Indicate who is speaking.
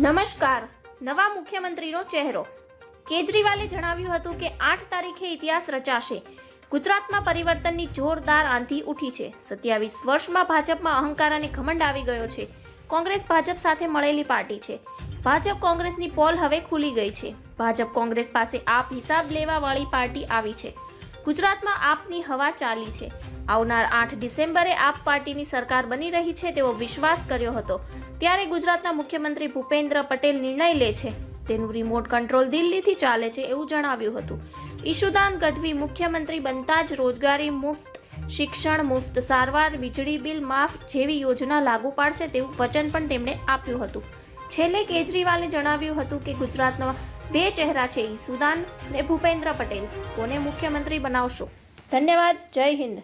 Speaker 1: નમસ્કાર. નવા મુખ્યમંત્રીનો ચહેરો. કેજરીવાલે જણાવ્યું હતું કે આઠ તારીખે ઇતિહાસ રચાશે. ગુજરાતમાં પરિવર્તનની જોરદાર આંધી ઉઠી છે. સત્યાવીસ વર્ષમાં ભાજપમાં અહંકાર અને ઘમંડ આવી ગયો છે. કોંગ્રેસ ભાજપ સાથે મળેલી પાર્ટી છે. ભાજપ કોંગ્રેસની પોલ હવે ખુલી ગઈ છે. ભાજપ કોંગ્રેસ પાસે આપ હિસાબ લેવાવાળી પાર્ટી આવી છે. ગુજરાતમાં આપની હવા ચાલી છે. આવનાર આઠ ડિસેમ્બરે આપ પાર્ટીની સરકાર બની રહી છે તેવો વિશ્વાસ કર્યો હતો. ત્યારે ગુજરાતના મુખ્યમંત્રી ભૂપેન્દ્ર પટેલ નિર્ણય લે છે. તેનું રિમોટ કંટ્રોલ દિલ્હીથી ચાલે છે એવું જણાવ્યું હતું. ઈશુદાન ગઢવી મુખ્યમંત્રી બનતા જ રોજગારી મુફ્ત, શિક્ષણ મુફ્ત, સારવાર, વીજળી બિલ માફ જેવી યોજના લાગુ પાડશે તેવું વચન પણ તેમણે આપ્યું હતું. છેલ્લે કેજરીવાલે જણાવ્યું હતું કે ગુજરાતના બે ચહેરા છે ઈસુદાન અને ભૂપેન્દ્ર પટેલ. કોને મુખ્યમંત્રી બનાવશો? ધન્યવાદ જય હિન્દ.